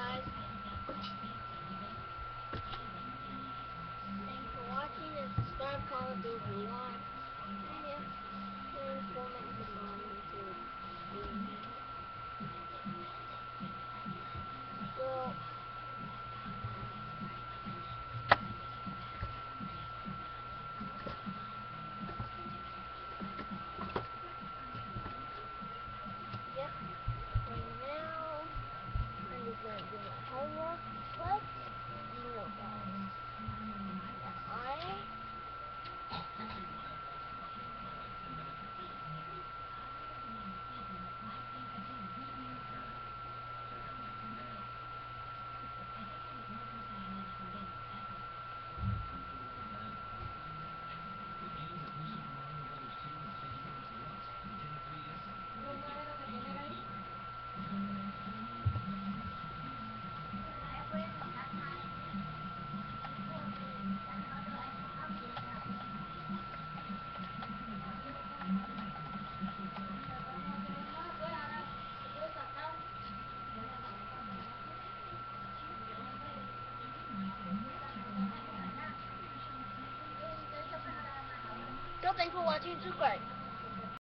guys. 都等于说我要进出轨。